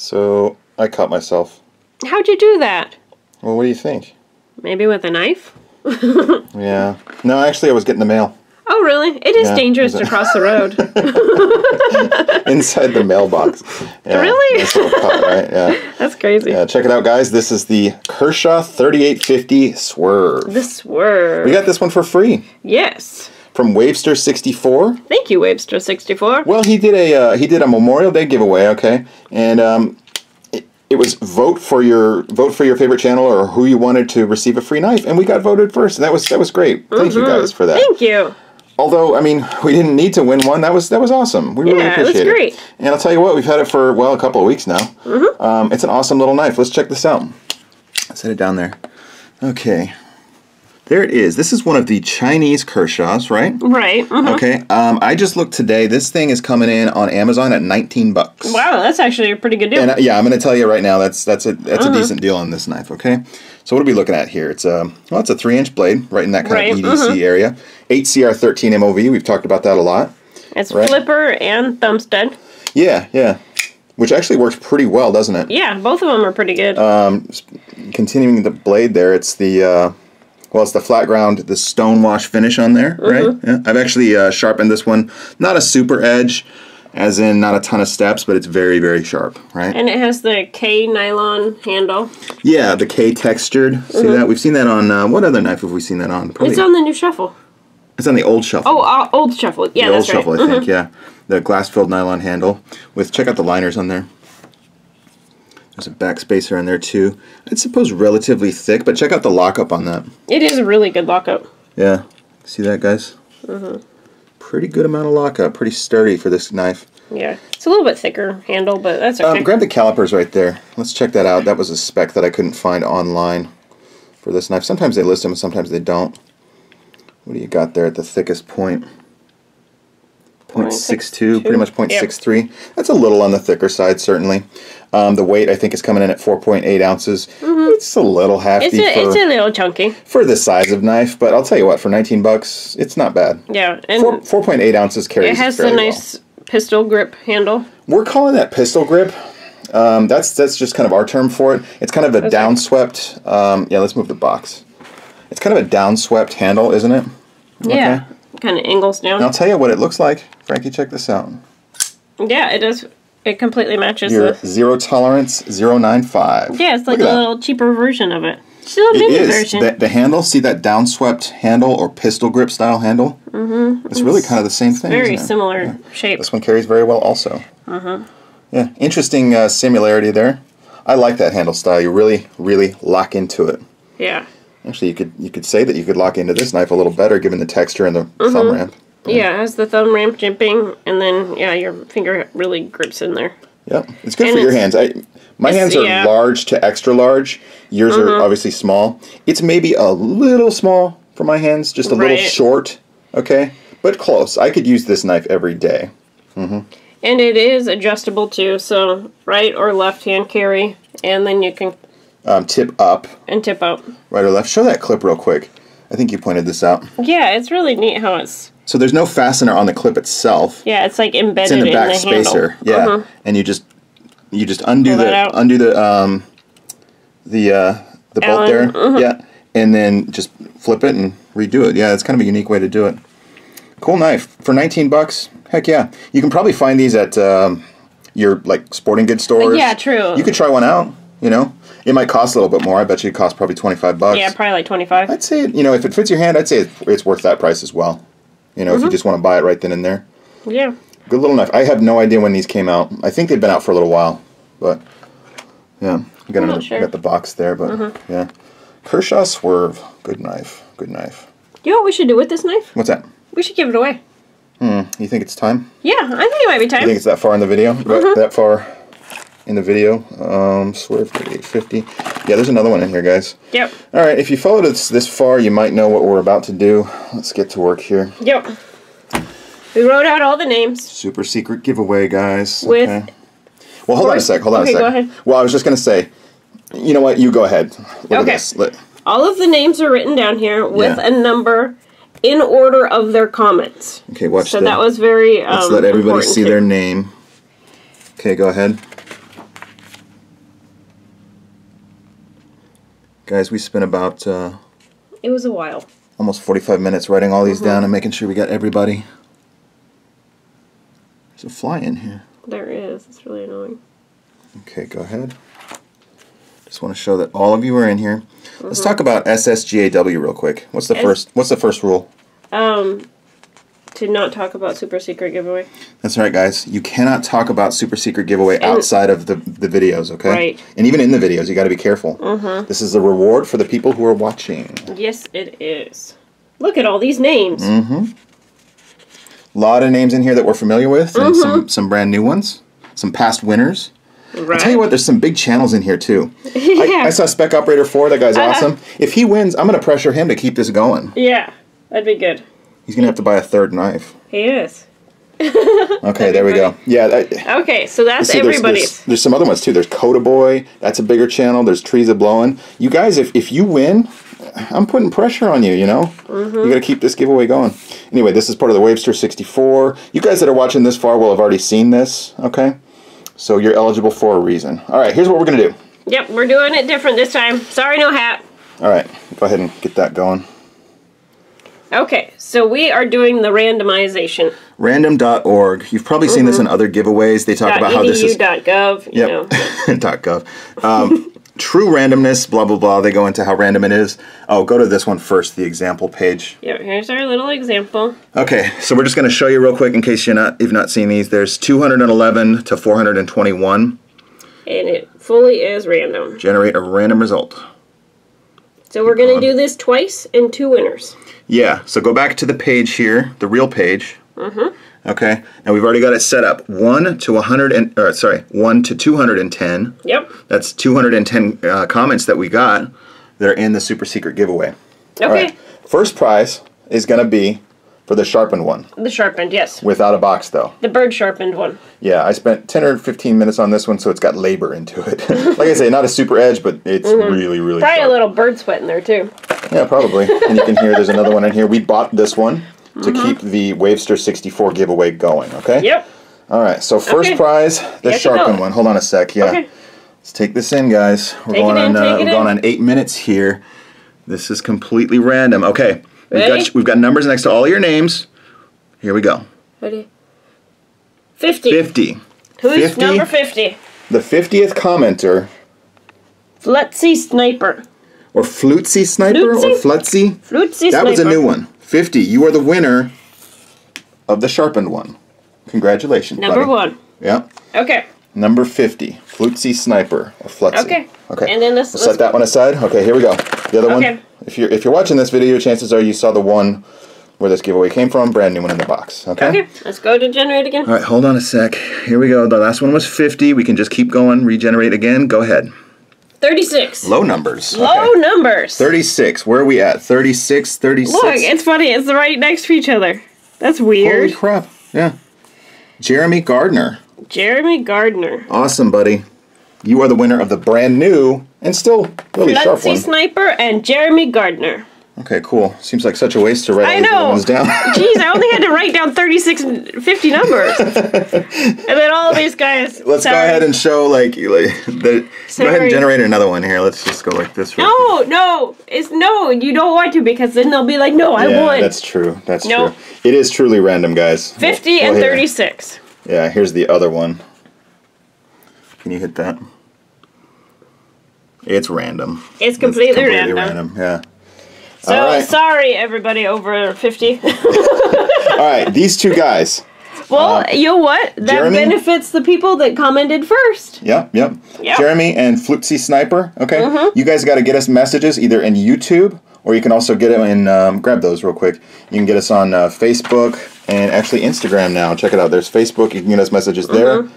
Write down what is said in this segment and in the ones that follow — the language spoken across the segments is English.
So I cut myself. How'd you do that? Well, what do you think? Maybe with a knife? Yeah. No, actually, I was getting the mail Oh, really? It is Yeah, dangerous to cross the road. inside the mailbox. Yeah, Really? cut, right? Yeah. That's crazy. Yeah. Check it out, guys. This is the Kershaw 3850 Swerve. The swerve. We got this one for free yes. From Wavester 64. Thank you, Wavester64. Well, he did a uh, he did a Memorial Day giveaway, okay, and um, it, it was vote for your vote for your favorite channel or who you wanted to receive a free knife, and we got voted first. and That was that was great. Thank you guys for that. Mm-hmm. Thank you. Although I mean, we didn't need to win one. That was that was awesome. We really Yeah, it was appreciate it. great. And I'll tell you what, we've had it for well a couple of weeks now. Mm-hmm. Um, it's an awesome little knife. Let's check this out. Set it down there. Okay. There it is. This is one of the Chinese Kershaws, right? Right. mhm. Okay. Um, I just looked today. This thing is coming in on Amazon at 19 bucks. Wow, that's actually a pretty good deal. And uh, yeah, I'm going to tell you right now that's that's a that's Uh-huh. a decent deal on this knife. Okay. So what are we looking at here? It's a well, it's a three inch blade, right in that kind Right, of EDC area. 8 CR13 MOV. We've talked about that a lot. it's right. flipper and thumb stud. Yeah, yeah. Which actually works pretty well, doesn't it? Yeah, both of them are pretty good. Uh, Continuing the blade there, it's the uh, well, it's the flat ground, the stone wash finish on there, right? Yeah. I've actually uh, sharpened this one. Not a super edge, as in not a ton of steps, but it's very, very sharp, right? and it has the K nylon handle. Yeah, the K textured. See that? We've seen that on uh, what other knife have we seen that on? Probably, It's on the new shuffle. it's on the old shuffle. Oh, uh, old shuffle. Yeah, the old right. shuffle, I think. Yeah, the glass-filled nylon handle. With check out the liners on there. There's a back spacer on there too. I'd suppose relatively thick, but check out the lockup on that. It is a really good lockup. Yeah, see that, guys? Mm-hmm. Pretty good amount of lockup. Pretty sturdy for this knife. Yeah, it's a little bit thicker handle, but that's okay. Um, grab the calipers right there. Let's check that out. That was a spec that I couldn't find online for this knife. Sometimes they list them, sometimes they don't. What do you got there at the thickest point? 0.62, pretty much 0.63. That's a little on the thicker side, certainly. Um, the weight, I think, is coming in at 4.8 ounces. It's a little hefty Mm-hmm. it's a, for, it's a little chunky. for this size of knife, but I'll tell you what, for 19 bucks, it's not bad. Yeah, and Four, 4.8 ounces carries it has a fairly well. nice pistol grip handle. We're calling that pistol grip. Um, that's that's just kind of our term for it. It's kind of a Okay. downswept. Um, yeah, let's move the box. It's kind of a downswept handle, isn't it? Yeah, kind of angles down. And I'll tell you what it looks like. Frankie, check this out. Yeah, it does. It completely matches Your the. zero tolerance 095. Yeah, it's like a that. little cheaper version of it. Still a It mini is. version. The, the handle, see that downswept handle or pistol grip style handle? Mm-hmm. It's really kind of the same thing. Very similar shape. This one carries very well also. Uh-huh. Yeah, interesting uh, similarity there. I like that handle style. You really, really lock into it. Yeah. Actually, you could you could say that you could lock into this knife a little better given the texture and the Mm-hmm. thumb ramp. Yeah, it has the thumb ramp jimping, and then, yeah, your finger really grips in there. Yep, it's good And for your hands. I, my hands are yeah. Mm-hmm. large to extra large. Yours are obviously small. It's maybe a little small for my hands, just a little short. Okay, but close. I could use this knife every day. Mm-hmm. And it is adjustable too, so right or left hand carry, and then you can Um, tip up, and tip out. right or left. Show that clip real quick. I think you pointed this out. Yeah, it's really neat how it's So there's no fastener on the clip itself. yeah, it's like It's embedded in the back handle. spacer. Yeah, Uh-huh. and you just you just undo Pull the undo the um the uh the bolt Allen, there. uh-huh. Yeah, and then just flip it and redo it. Yeah, it's kind of a unique way to do it. Cool knife for 19 bucks. Heck yeah, you can probably find these at um, your like sporting goods stores. Yeah, true. You could try one out. You know, it might cost a little bit more. I bet you it costs probably 25 bucks. Yeah, probably like twenty five. I'd say you know if it fits your hand, I'd say it's, worth that price as well. You know, if Mm-hmm. you just want to buy it right then and there. Yeah. Good little knife. I have no idea when these came out. I think they've been out for a little while, but yeah, we got, another, sure. Mm-hmm. got the box there, but yeah, Kershaw Swerve. Good knife. Good knife. You know what we should do with this knife? What's that? We should give it away. Hmm. You think it's time? Yeah, I think it might be time. You think it's that far in the video? Mm-hmm. That far in the video? Um, Swerve 850. Yeah, there's another one in here, guys. Yep. All right, if you followed us this far, you might know what we're about to do. Let's get to work here. Yep. We wrote out all the names. Super secret giveaway, guys. With- okay. Well, hold on a sec. Hold on okay, a sec. go ahead. Well, I was just gonna say. You know what? You go ahead. Look Okay. Let- All of the names are written down here with Yeah. a number in order of their comments. Okay, watch So the- that was very um, Let's let everybody see too. their name. Okay, go ahead. Guys, we spent about uh, It was a while. almost 45 minutes writing all these Mm-hmm. down and making sure we got everybody. There's a fly in here. There is. It's really annoying. Okay, go ahead. Just want to show that all of you are in here. Let's Mm-hmm. talk about SSGAW real quick. What's the S- first what's the first rule? Um, to not talk about super secret giveaway. That's right, guys. You cannot talk about super secret giveaway outside of the, the videos, okay? Right. And even in the videos, you got to be careful. Mm-hmm. This is the reward for the people who are watching. Yes, it is. Look at all these names. Mm. A lot of names in here that we're familiar with, and some some brand new ones, some past winners. Right. I'll tell you what, there's some big channels in here too. yeah. I, I saw Spec Operator 4, that guy's Uh-huh. awesome. If he wins, I'm going to pressure him to keep this going. yeah, that'd be good. He's to have to buy a third knife. He is. Okay, there we go. Yeah, I, Okay, so that's see, there's, everybody's. there's, there's some other ones too. There's Coda Boy, that's a bigger channel. There's Trees of Blowing. You guys, if, if you win, I'm putting pressure on you, you know? Mm-hmm. You got to keep this giveaway going. Anyway, this is part of the Wavester 64. You guys that are watching this far will have already seen this, okay? So you're eligible for a reason. All right, here's what we're going to do. Yep, we're doing it different this time. Sorry, no hat. All right, go ahead and get that going. Okay, so we are doing the randomization. Random.org. You've probably seen this in other giveaways. They talk about how this is you know. Yep. dot gov. Um, true randomness, blah blah blah. They go into how random it is. Oh, go to this one first, the example page. Yeah, here's our little example. Okay, so we're just going to show you real quick in case you're not you've not seen these. There's 211 to 421. And it fully is random. Generate a random result. So we're going to do this twice and two winners. Yeah. So go back to the page here, the real page. Mm-hmm. Okay, and we've already got it set up. One to 100 and or, sorry, one to 210. Yep. That's 210 uh, comments that we got that are in the super secret giveaway. Okay. Right. First prize is going to be for the sharpened one, The sharpened, yes. without a box though. The bird sharpened one. Yeah, I spent 10 or 15 minutes on this one, so it's got labor into it. like I say, not a super edge, but it's really, really Mm-hmm. Probably a little bird sweat in there too. Yeah, probably. and you can hear there's another one in here. We bought this one to keep the Wavester 64 giveaway going, okay? Mm-hmm. Yep. All right, so first Okay. prize, the Yes sharpened one. Hold on a sec, yeah. Okay. Let's take this in, guys. We're Take going in, on. uh, we're going in. on eight minutes here. This is completely random. Okay, we've Ready? got we've got numbers next to all your names. Here we go. Ready? 50. Fifty. Who's 50? number 50? The fiftieth commenter, Flutzy Sniper. or Flutzy Sniper, or Flutzy? Flutzy. That Sniper. was a new one. Fifty. You are the winner of the sharpened one. Congratulations, Number buddy. one. Yeah. Okay. Number 50, Flutzy Sniper, or Flutzy. Okay. Okay. And then let's- We'll set let's- that one aside. Okay, here we go. The other Okay. one. If you're if you're watching this video, chances are you saw the one where this giveaway came from. Brand new one in the box. Okay. Okay. Let's go to generate again. All right, hold on a sec. Here we go. The last one was 50. We can just keep going. Regenerate again. Go ahead. 36. Low numbers. Low Okay. numbers. 36. Where are we at? 36, 36. Look, it's funny. It's right next to each other. That's weird. Holy crap. Yeah. Jeremy Gardner. Jeremy Gardner. Awesome, buddy. You are the winner of the brand new and still really sharp Flutzy one. Sniper and Jeremy Gardner. Okay, cool. Seems like such a waste to write all I these other know. ones down. Jeez, I only had to write down 36 and 50 numbers. and then all these guys. Let's sorry. go ahead and show like, like the, go ahead and generate another one here. Let's just go like this. real quick. No, no, it's no. You don't want to because then they'll be like, no, I yeah, won. that's true. That's No. true. It is truly random, guys. 50 Well, and here. 36. Yeah, here's the other one. Can you hit that? It's random. It's completely, completely random. random. Yeah. So right. sorry, everybody over 50. All right, these two guys. well, you know what? That Uh, Jeremy? benefits the people that commented first. Yep, yep. Yep. Jeremy and Flutzy Sniper. Okay. Mm-hmm. You guys got to get us messages either in YouTube or you can also get them in. Um, grab those real quick. You can get us on uh, Facebook and actually Instagram now. Check it out. There's Facebook. You can get us messages there.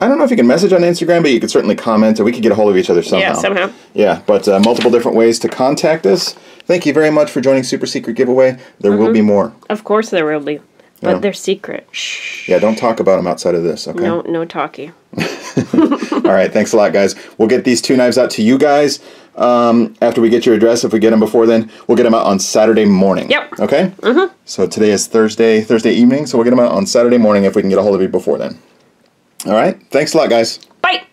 Mm-hmm. I don't know if you can message on Instagram, but you could certainly comment, or we could get a hold of each other somehow. Yeah, somehow. Yeah, but uh, multiple different ways to contact us. Thank you very much for joining Super Secret Giveaway. There will Mm-hmm. be more. Of course there will be. But Yeah. they're secret. Shh. Yeah, don't talk about them outside of this, okay? No, no talkie. All right, thanks a lot, guys. We'll get these two knives out to you guys um, after we get your address. If we get them before then, we'll get them out on Saturday morning. Yep. Okay. Mm-hmm. So today is Thursday, Thursday evening. So we'll get them out on Saturday morning if we can get a hold of you before then. All right. Thanks a lot, guys. Bye.